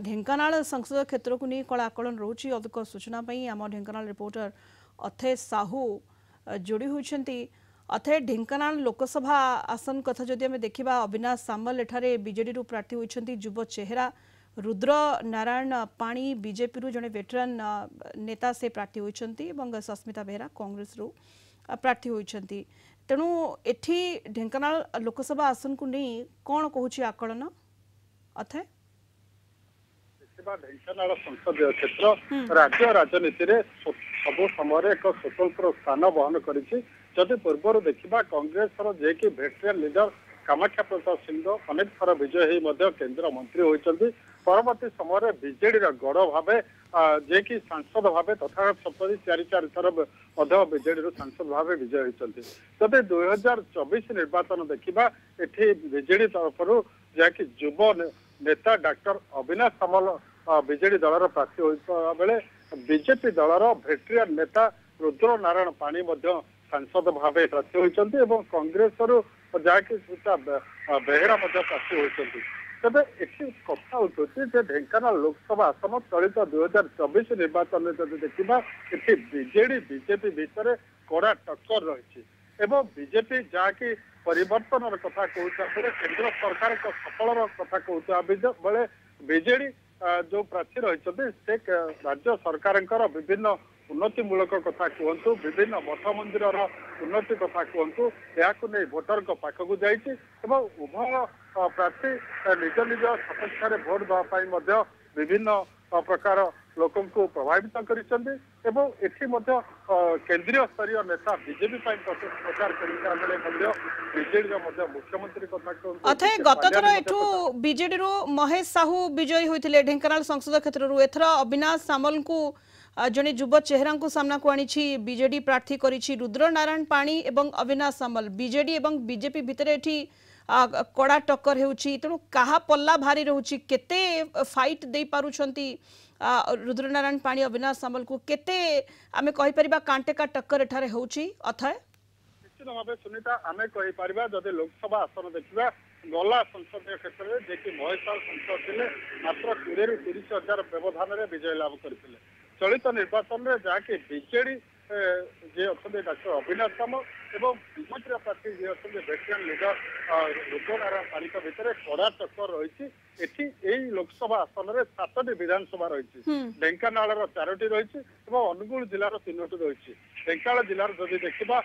ଢେଙ୍କାନାଳ ସଂସଦ କ୍ଷେତ୍ରକୁ ନେଇ କଳା ଆକଳନ ରହୁଛି ଅଧିକ ସୂଚନା ପାଇଁ ଆମ ଢେଙ୍କାନାଳ ରିପୋର୍ଟର ଅଥୟ ସାହୁ ଯୋଡ଼ି ହୋଇଛନ୍ତି ଅଥୟ ଢେଙ୍କାନାଳ ଲୋକସଭା ଆସନ କଥା ଯଦି ଆମେ ଦେଖିବା ଅବିନାଶ ସାମଲ ଏଠାରେ ବିଜେଡିରୁ ପ୍ରାର୍ଥୀ ହୋଇଛନ୍ତି ଯୁବ ଚେହେରା ରୁଦ୍ର ନାରାୟଣ ପାଣି ବିଜେପିରୁ ଜଣେ ଭେଟରାନ୍ ନେତା ସେ ପ୍ରାର୍ଥୀ ହୋଇଛନ୍ତି ଏବଂ ସସ୍ମିତା ବେହେରା କଂଗ୍ରେସରୁ ପ୍ରାର୍ଥୀ ହୋଇଛନ୍ତି ତେଣୁ ଏଠି ଢେଙ୍କାନାଳ ଲୋକସଭା ଆସନକୁ ନେଇ କ'ଣ କହୁଛି ଆକଳନ ଅଥୟ ଦେଖିବା ଢେଙ୍କାନାଳ ସଂସଦୀୟ କ୍ଷେତ୍ର ରାଜ୍ୟ ରାଜନୀତିରେ ସବୁ ସମୟରେ ଏକ ସ୍ୱତନ୍ତ୍ର ସ୍ଥାନ ବହନ କରିଛି। ଯଦି ପୂର୍ବରୁ ଦେଖିବା କଂଗ୍ରେସର ଯିଏକି ଭେଟରିଆନ ଲିଡର କାମାକ୍ଷା ପ୍ରସାଦ ସିଂହ ଅନେକ ଥର ବିଜୟ ହେଇ ମଧ୍ୟ କେନ୍ଦ୍ର ମନ୍ତ୍ରୀ ହୋଇଛନ୍ତି। ପରବର୍ତ୍ତୀ ସମୟରେ ବିଜେଡିର ଗଡ଼ ଭାବେ ଯିଏକି ସାଂସଦ ଭାବେ ତଥା ସପ୍ତରୀ ଚାରି ଚାରି ଥର ମଧ୍ୟ ବିଜେଡିରୁ ସାଂସଦ ଭାବେ ବିଜୟ ହୋଇଛନ୍ତି। ଯଦି ଦୁଇ ହଜାର ଚବିଶ ନିର୍ବାଚନ ଦେଖିବା ଏଠି ବିଜେଡି ତରଫରୁ ଯାହାକି ଯୁବ ନେତା ଡାକ୍ତର ଅବିନାଶ ସାମଲ ବିଜେଡି ଦଳର ପ୍ରାର୍ଥୀ ହୋଇଥିବା ବେଳେ ବିଜେପି ଦଳର ଭେଟରିଆନ ନେତା ରୁଦ୍ର ନାରାୟଣ ପାଣି ମଧ୍ୟ ସାଂସଦ ଭାବେ ପ୍ରାର୍ଥୀ ହୋଇଛନ୍ତି ଏବଂ କଂଗ୍ରେସରୁ ଯାହାକି ସୁତା ବେହେରା ମଧ୍ୟ ପ୍ରାର୍ଥୀ ହୋଇଛନ୍ତି। ତେବେ ଏଠି କଥା ଉଠୁଛି ଯେ ଢେଙ୍କାନାଳ ଲୋକସଭା ଆସନ ଚଳିତ ଦୁଇ ହଜାର ଚବିଶ ନିର୍ବାଚନରେ ଯଦି ଦେଖିବା ଏଠି ବିଜେଡି ବିଜେପି ଭିତରେ କଡା ଟକ୍କର ରହିଛି ଏବଂ ବିଜେପି ଯାହାକି ପରିବର୍ତ୍ତନର କଥା କହୁଥିବା ବେଳେ କେନ୍ଦ୍ର ସରକାରଙ୍କ ସଫଳର କଥା କହୁଥିବା ବେଳେ ବିଜେଡି ଯୋଉ ପ୍ରାର୍ଥୀ ରହିଛନ୍ତି ସେ ରାଜ୍ୟ ସରକାରଙ୍କର ବିଭିନ୍ନ ଉନ୍ନତିମୂଳକ କଥା କୁହନ୍ତୁ ବିଭିନ୍ନ ମଠ ମନ୍ଦିରର ଉନ୍ନତି କଥା କୁହନ୍ତୁ ଏହାକୁ ନେଇ ଭୋଟରଙ୍କ ପାଖକୁ ଯାଇଛି ଏବଂ ଉଭୟ ପ୍ରାର୍ଥୀ ନିଜ ନିଜ ସପକ୍ଷରେ ଭୋଟ ଦେବା ପାଇଁ ମଧ୍ୟ ବିଭିନ୍ନ ପ୍ରକାର ଲୋକଙ୍କୁ ପ୍ରଭାବିତ କରିଛନ୍ତି। ଏବଂ ଏଠି ମଧ୍ୟ କେନ୍ଦ୍ରୀୟ ସ୍ତରୀୟ ନେତା ବିଜେପି ପାଇଁ ପ୍ରଚାର କରିଥିବା ବେଳେ ମଧ୍ୟ ବିଜେଡିର ମଧ୍ୟ ମୁଖ୍ୟମନ୍ତ୍ରୀ କଥା ଅଥୟ ଗତଥର ଏଠୁ ବିଜେଡିରୁ ମହେଶ ସାହୁ ବିଜୟୀ ହୋଇଥିଲେ ଢେଙ୍କାନାଳ ସଂସଦ କ୍ଷେତ୍ରରୁ। ଏଥର ଅବିନାଶ ସାମଲଙ୍କୁ ଜଣେ ଯୁବ ଚେହେରାଙ୍କୁ ସାମ୍ନାକୁ ଆଣିଛି ବିଜେଡି ପ୍ରାର୍ଥୀ କରିଛି ରୁଦ୍ର ନାରାୟଣ ପାଣି ଏବଂ ଅବିନାଶ ସାମଲ। ବିଜେଡି ଏବଂ ବିଜେପି ଭିତରେ ଏଠି କଡ଼ା ଟକ୍କର ହେଉଛି। ତେଣୁ କାହା ପଲ୍ଲା ଭାରି ରହୁଛି? କେତେ ଫାଇଟ୍ ଦେଇପାରୁଛନ୍ତି ରୁଦ୍ରନାରାୟଣ ପାଣି ଅବିନାଶ ସାମଲକୁ କେତେ ଆମେ କହିପାରିବା କାଣ୍ଟେକା ଟକ୍କର ଏଠାରେ ହେଉଛି? ଅଥୟ? ନିଶ୍ଚିତ ଭାବେ ସୁନିତା ଆମେ କହିପାରିବା ଯଦି ଲୋକସଭା ଆସନ ଦେଖିବା ଗଲା ସଂସଦୀୟ କ୍ଷେତ୍ରରେ ଯିଏକି ମହେଶ ସଂସଦ ଥିଲେ ମାତ୍ର କୋଡ଼ିଏରୁ ତିରିଶ ହଜାର ବ୍ୟବଧାନରେ ବିଜୟ ଲାଭ କରିଥିଲେ। ଚଳିତ ନିର୍ବାଚନରେ ଯାହାକି ବିଜେଡି ଯିଏ ଅଛନ୍ତି ଡାକ୍ତର ଅବିନାଶ ସାମଲ ଏବଂ ବିଜେପିର ପ୍ରାର୍ଥୀ ଯିଏ ଅଛନ୍ତି ଭେଟରିଆନ ଲିଡର ରୂପନାରାୟଣ ପାଣିକ ଭିତରେ କଡା ଟକ୍କର ରହିଛି ଏଠି ଏଇ ଲୋକସଭା ଆସନରେ ସାତଟି ବିଧାନସଭା ରହିଛି ଢେଙ୍କାନାଳର ଚାରୋଟି ରହିଛି ଏବଂ ଅନୁଗୁଳ ଜିଲ୍ଲାର ତିନୋଟି ରହିଛି ଢେଙ୍କାନାଳ ଜିଲ୍ଲାର ଯଦି ଦେଖିବା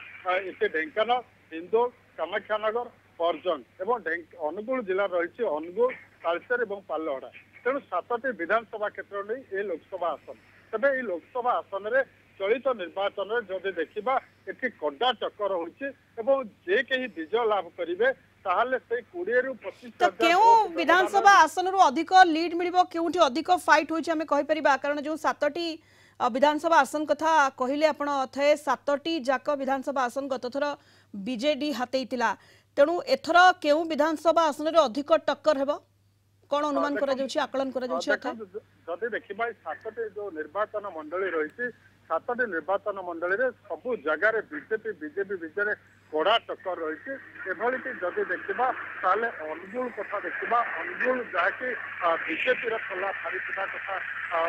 ଏଠି ଢେଙ୍କାନାଳ ହିନ୍ଦୋଳ କାମାକ୍ଷାନଗର ପରଜଙ୍ଗ ଏବଂ ଅନୁଗୁଳ ଜିଲ୍ଲାର ରହିଛି ଅନୁଗୁଳ ତାଳଚେର ଏବଂ ପାଲହଡା। ତେଣୁ ସାତଟି ବିଧାନସଭା କ୍ଷେତ୍ର ନେଇ ଏ ଲୋକସଭା ଆସନ। ତେବେ ଏଇ ଲୋକସଭା ଆସନରେ ଚଳିତ ନିର୍ବାଚନରେ ଯଦି ଦେଖିବା ଏଠି କଡା ଚକ୍କର ହେଉଛି ଏବଂ ଯେ କେହି ବିଜୟ ଲାଭ କରିବେ ତାହେଲେ ସେଇ କୋଡିଏରୁ ପଚିଶ କେଉଁ ବିଧାନସଭା ଆସନରୁ ଅଧିକ ଲିଡ୍ ମିଳିବ କେଉଁଠି ଅଧିକ ଫାଇଟ୍ ହେଉଛି ଆମେ କହିପାରିବା? କାରଣ ଯୋଉ ସାତଟି ବିଧାନସଭା ଆସନ କଥା କହିଲେ ଆପଣ ଥାଏ ସାତଟି ଯାକ ବିଧାନସଭା ଆସନ ଗତଥର ବିଜେଡି ହାତେଇଥିଲା। ତେଣୁ ଏଥର କେଉଁ ବିଧାନସଭା ଆସନରେ ଅଧିକ ଟକ୍କର ହେବ? କଣ ଅନୁମାନ କରାଯାଉଛି ଆକଳନ କରାଯାଉଛି ଯଦି ଦେଖିବା ସାତଟି ଯୋଉ ନିର୍ବାଚନ ମଣ୍ଡଳୀ ରହିଛି ସାତଟି ନିର୍ବାଚନ ମଣ୍ଡଳୀରେ ସବୁ ଜାଗାରେ ବିଜେପି ବିଜେପି ଭିତରେ କଡା ଟକ୍କର ରହିଛି। ଏଭଳିକି ଯଦି ଦେଖିବା ତାହେଲେ ଅନୁଗୁଳ କଥା ଦେଖିବା। ଅନୁଗୁଳ ଯାହାକି ବିଜେପିର ଖୋଲା ଛାଡ଼ିଥିବା କଥା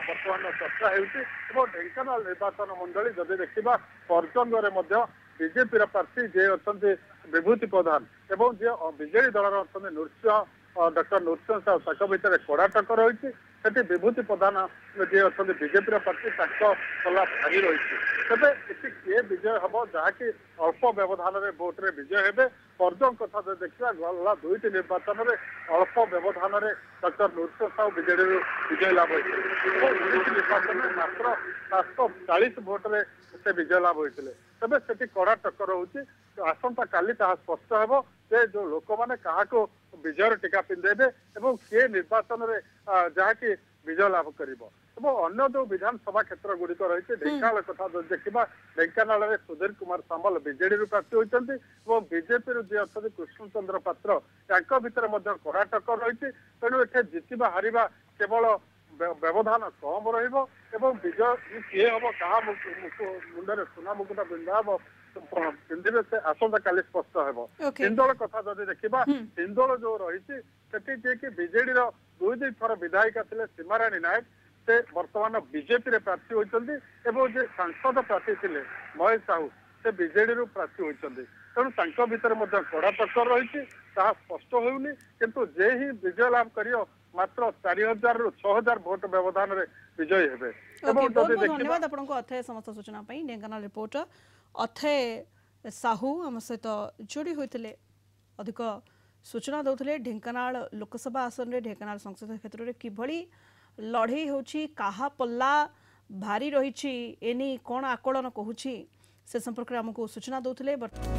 ବର୍ତ୍ତମାନ ଚର୍ଚ୍ଚା ହେଉଛି। ଏବଂ ଢେଙ୍କାନାଳ ନିର୍ବାଚନ ମଣ୍ଡଳୀ ଯଦି ଦେଖିବା ପର୍ଜଙ୍ଗରେ ମଧ୍ୟ ବିଜେପିର ପ୍ରାର୍ଥୀ ଯିଏ ଅଛନ୍ତି ବିଭୂତି ପ୍ରଧାନ ଏବଂ ଯିଏ ବିଜେଡି ଦଳର ଅଛନ୍ତି ନୃସିଂହ ଡକ୍ଟର ନୃସିଂହ ସାହୁ ତାଙ୍କ ଭିତରେ କଡା ଟକ୍କର ରହିଛି। ସେଠି ବିଭୂତି ପ୍ରଧାନ ଯିଏ ଅଛନ୍ତି ବିଜେପିର ପ୍ରାର୍ଥୀ ତାଙ୍କ କଲା ଭାରି ରହିଛି। ତେବେ ଏଠି କିଏ ବିଜୟ ହବ ଯାହାକି ଅଳ୍ପ ବ୍ୟବଧାନରେ ଭୋଟରେ ବିଜୟ ହେବେ ପର୍ଜଙ୍ଗ କଥା ଯଦି ଦେଖିବା ଗଲା ଦୁଇଟି ନିର୍ବାଚନରେ ଅଳ୍ପ ବ୍ୟବଧାନରେ ଡକ୍ଟର ନୃସିଂହ ସାହୁ ବିଜେଡିରୁ ବିଜୟ ଲାଭ ହୋଇଥିଲେ। ଏବଂ ଦୁଇଟି ନିର୍ବାଚନରେ ମାତ୍ର ସାତଶହ ଚାଳିଶ ଭୋଟରେ ସେ ବିଜୟ ଲାଭ ହୋଇଥିଲେ। ତେବେ ସେଠି କଡା ଟକ୍କର ହଉଛି ଆସନ୍ତା କାଲି ତାହା ସ୍ପଷ୍ଟ ହେବ ଯେ ଯୋଉ ଲୋକମାନେ କାହାକୁ ବିଜୟର ଟୀକା ପିନ୍ଧେଇବେ ଏବଂ କିଏ ନିର୍ବାଚନରେ ଯାହାକି ବିଜୟ ଲାଭ କରିବ। ଏବଂ ଅନ୍ୟ ଯୋଉ ବିଧାନସଭା କ୍ଷେତ୍ର ଗୁଡିକ ରହିଛି ଢେଙ୍କାନାଳ କଥା ଯଦି ଦେଖିବା ଢେଙ୍କାନାଳରେ ସୁଧୀର କୁମାର ସାମଲ ବିଜେଡିରୁ ପ୍ରାର୍ଥୀ ହୋଇଛନ୍ତି ଏବଂ ବିଜେପିରୁ ଯିଏ ଅଛନ୍ତି କୃଷ୍ଣଚନ୍ଦ୍ର ପାତ୍ର ତାଙ୍କ ଭିତରେ ମଧ୍ୟ କଡା ଟକ୍କର ରହିଛି। ତେଣୁ ଏଠି ଜିତିବା ହାରିବା କେବଳ ବ୍ୟବଧାନ କମ ରହିବ ଏବଂ ବିଜୟ କିଏ ହବ କାହା ମୁଣ୍ଡରେ ସୁନା ମୁକୁଟ ପିନ୍ଧା ହବ ପିନ୍ଧିବେ ସେ ଆସନ୍ତା କାଲି ସ୍ପଷ୍ଟ ହେବ। ହିନ୍ଦୋଳ କଥା ଯଦି ଦେଖିବା ହିନ୍ଦୋଳ ଯୋଉ ରହିଛି ସେଠି ଯିଏକି ବିଜେଡିର ଦୁଇ ଦୁଇ ଥର ବିଧାୟିକା ଥିଲେ ସୀମାରାଣୀ ନାୟକ ସେ ବର୍ତ୍ତମାନ ବିଜେପିରେ ପ୍ରାର୍ଥୀ ହୋଇଛନ୍ତି ଏବଂ ଯେ ସାଂସଦ ପ୍ରାର୍ଥୀ ଥିଲେ ମହେଶ ସାହୁ ସେ ବିଜେଡିରୁ ପ୍ରାର୍ଥୀ ହୋଇଛନ୍ତି। ତେଣୁ ତାଙ୍କ ଭିତରେ ମଧ୍ୟ କଡା ଟକ୍କର ରହିଛି ତାହା ସ୍ପଷ୍ଟ ହେଉନି କିନ୍ତୁ ଯେ ହିଁ ବିଜୟ ଲାଭ କରିବ ମାତ୍ର ଚାରି ହଜାରରୁ ଛଅ ହଜାର ଭୋଟ ବ୍ୟବଧାନରେ ବିଜୟୀ ହେବେ। ଓକେ ଏବଂ ବହୁତ ଯଦି ବହୁତ ଦେଖିବା ଧନ୍ୟବାଦ ଆପଣଙ୍କୁ ଅଥୟ ସମସ୍ତ ସୂଚନା ପାଇଁ। ଢେଙ୍କାନାଳ ରିପୋର୍ଟର ଅଥୟ ସାହୁ ଆମ ସହିତ ଯୋଡ଼ି ହୋଇଥିଲେ। ଅଧିକ ସୂଚନା ଦେଉଥିଲେ ଢେଙ୍କାନାଳ ଲୋକସଭା ଆସନରେ ଢେଙ୍କାନାଳ ସଂସଦୀୟ କ୍ଷେତ୍ରରେ କିଭଳି ଲଢ଼େଇ ହେଉଛି କାହା ପଲ୍ଲା ଭାରି ରହିଛି ଏନେଇ କ'ଣ ଆକଳନ କହୁଛି ସେ ସମ୍ପର୍କରେ ଆମକୁ ସୂଚନା ଦେଉଥିଲେ। ବର୍ତ୍ତମାନ